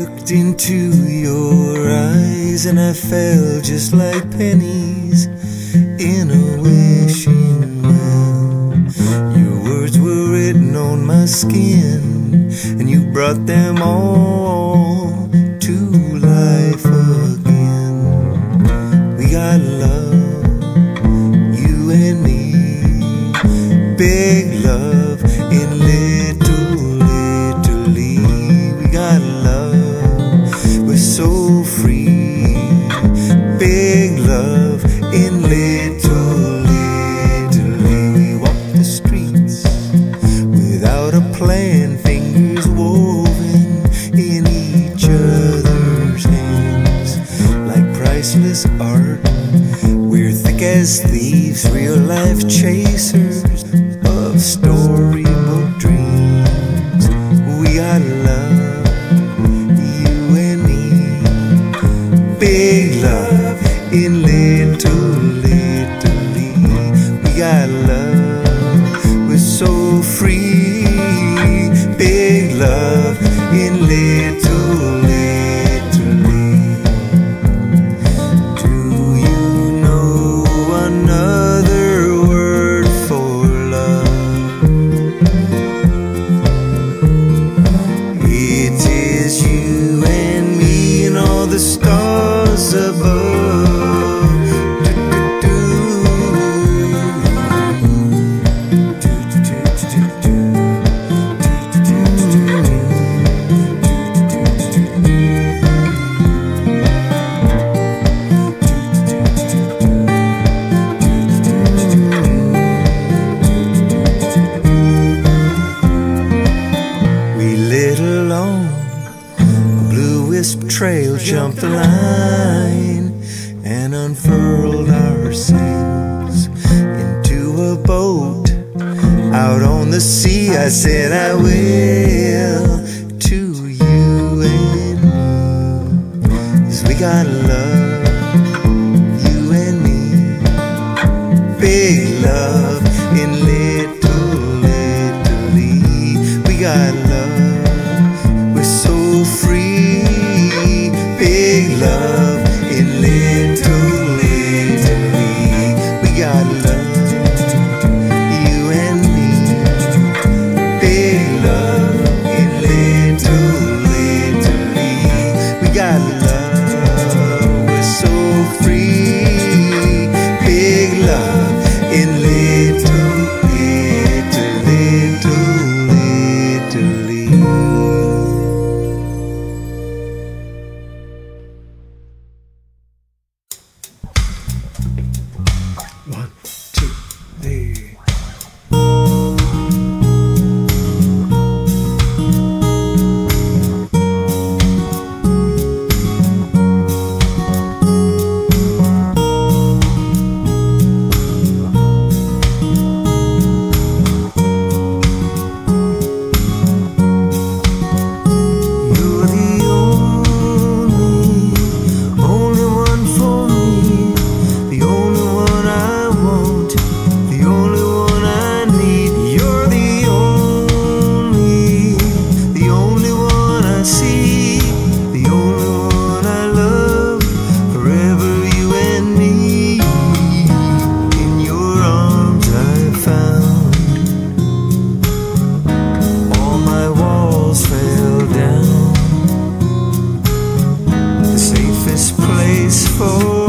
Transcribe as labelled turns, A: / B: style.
A: looked into your eyes and I fell just like pennies in a wishing well. Your words were written on my skin and you brought them all to in little Italy. We walk the streets without a plan, fingers woven in each other's hands like priceless art. We're thick as thieves, real life chasers of storybook dreams. We got love, you and me. Big love in love in little trail jumped the line and unfurled our sails into a boat out on the sea. I said, I will to you and me. 'Cause we got love, you and me. Big love in little Italy. We got for